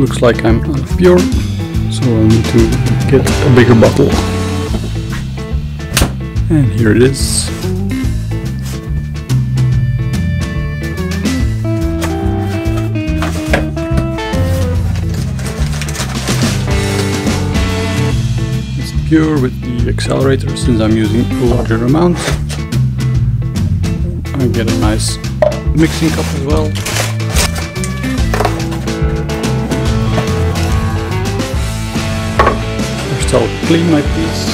looks like I'm out of pure, so I'll need to get a bigger bottle. And here it is. It's pure with the accelerator since I'm using a larger amount. I get a nice mixing cup as well. I'll clean my piece.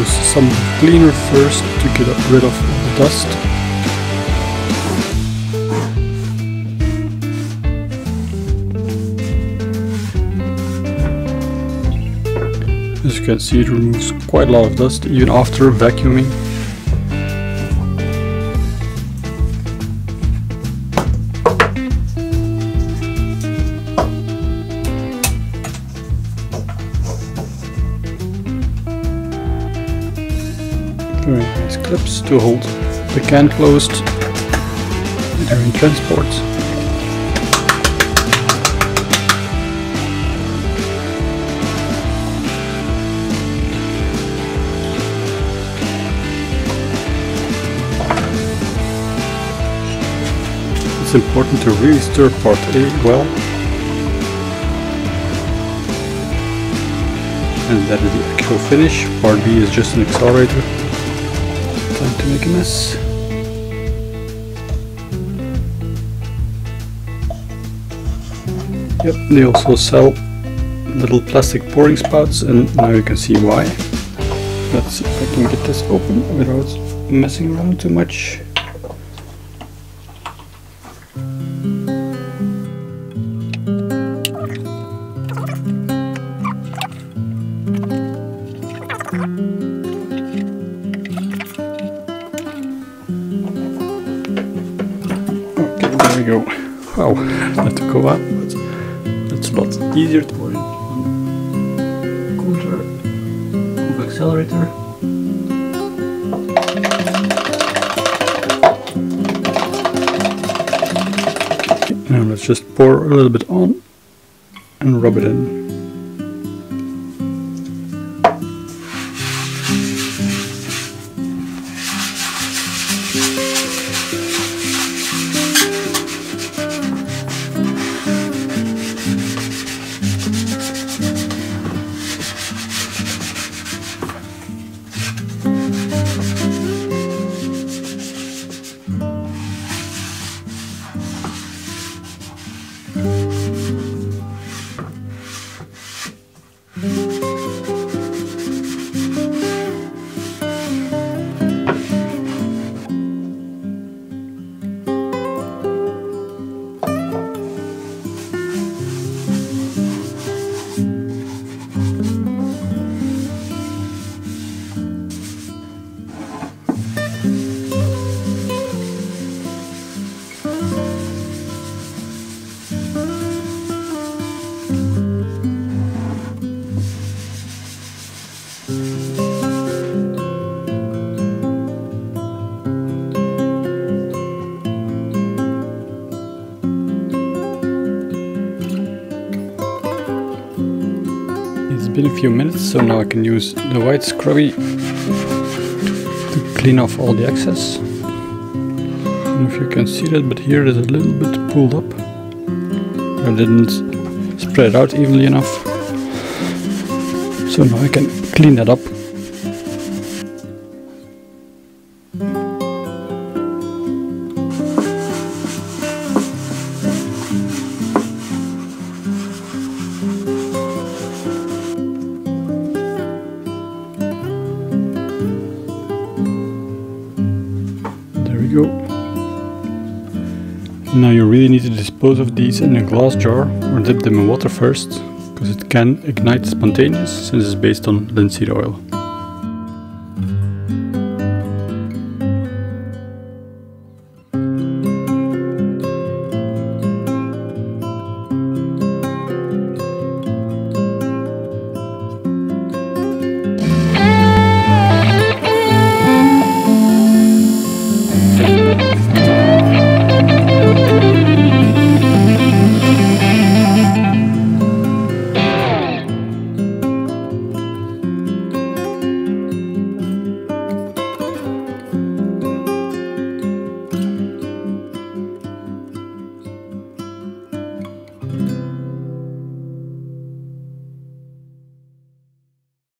Use some cleaner first to get rid of the dust. As you can see it removes quite a lot of dust even after vacuuming. Clips to hold the can closed during transport. It's important to really stir part A well. And that is the actual finish. Part B is just an accelerator. Time to make a mess. Yep, they also sell little plastic pouring spouts and now you can see why. Let's see if I can get this open without messing around too much. A while, but it's a lot easier to pour in. Cooler of accelerator. Now let's just pour a little bit on and rub it in. Been a few minutes, so now I can use the white scrubby to clean off all the excess. I don't know if you can see that, but here is a little bit pulled up. I didn't spread out evenly enough. So now I can clean that up. Now you really need to dispose of these in a glass jar or dip them in water first, because it can ignite spontaneous since it's based on linseed oil.